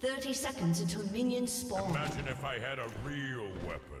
30 seconds until minions spawn. Imagine if I had a real weapon.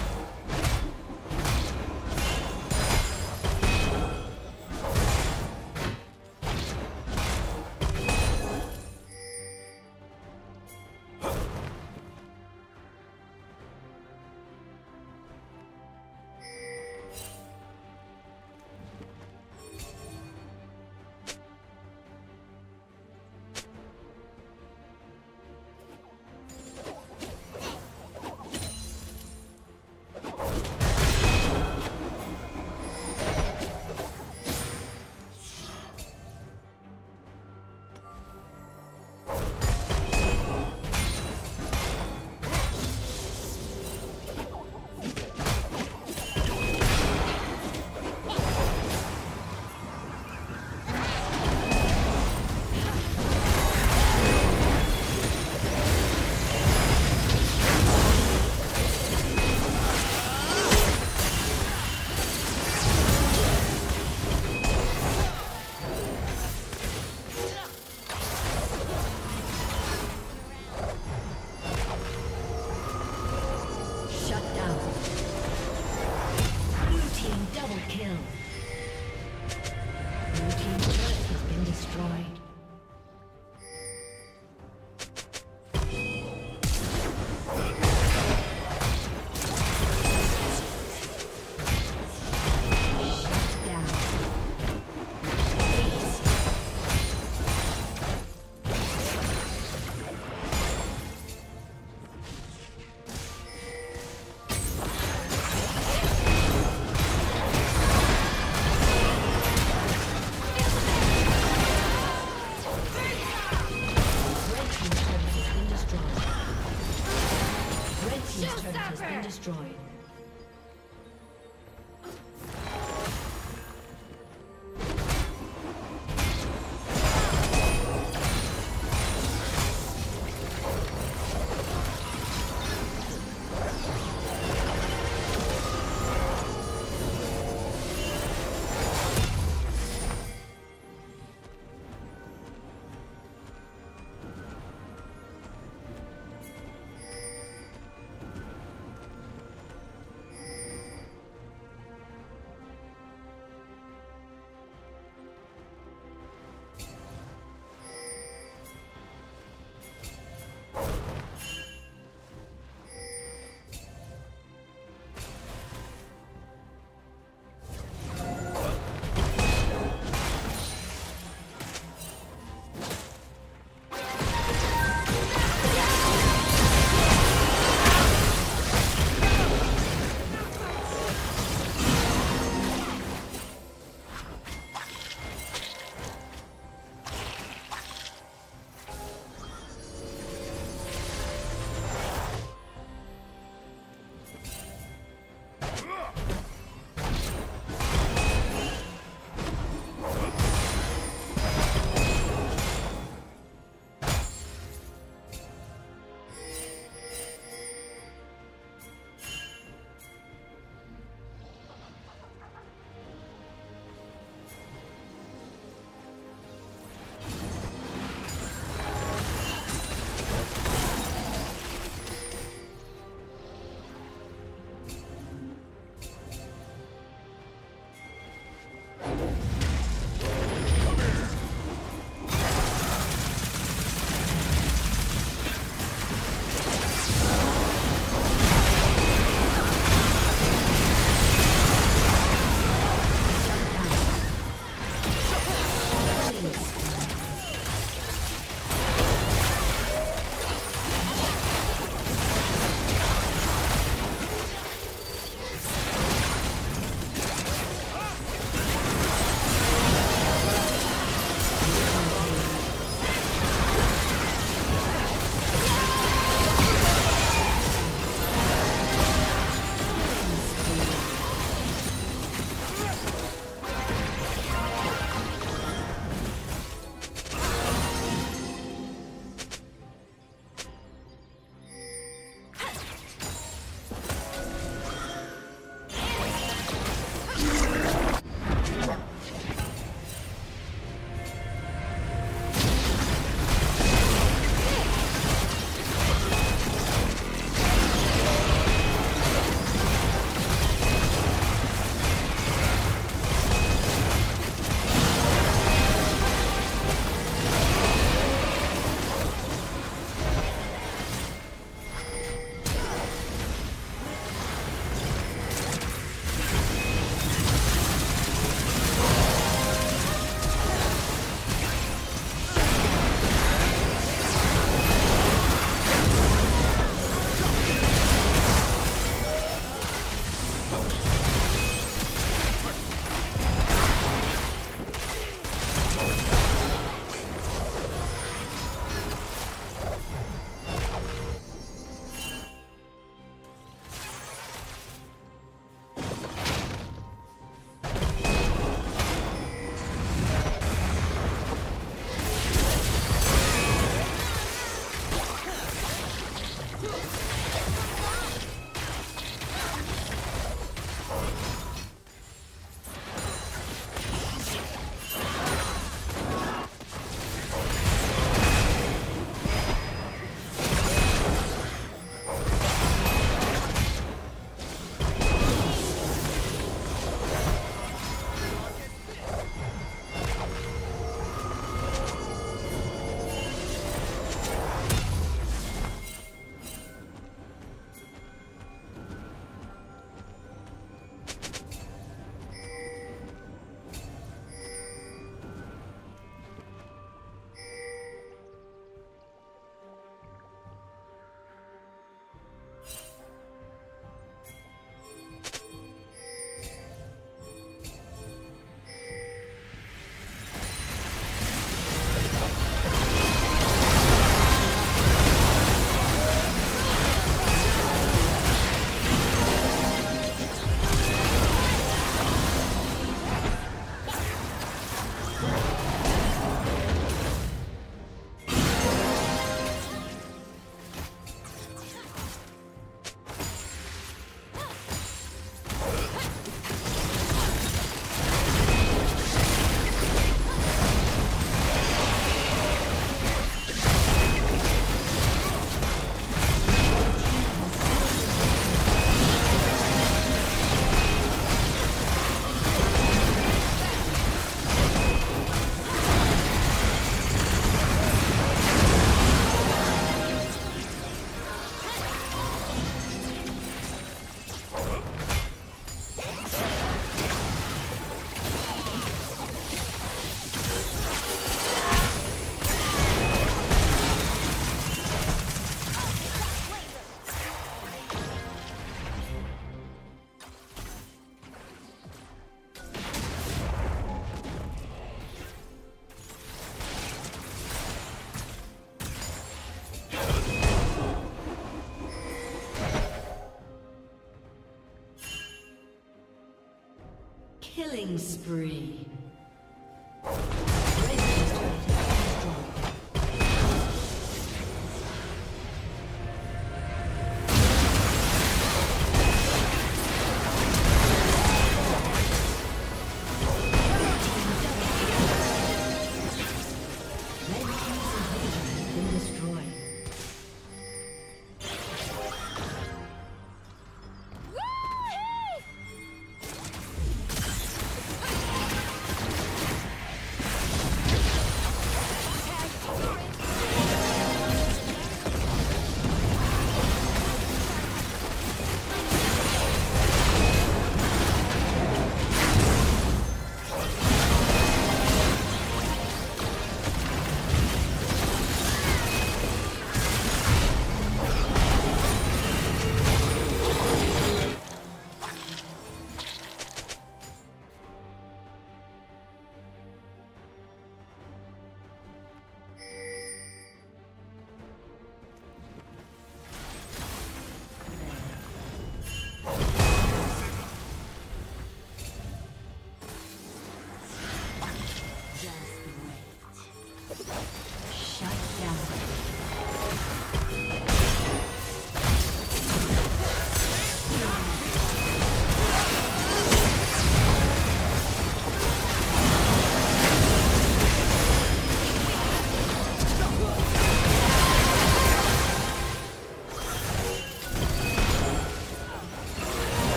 Spree.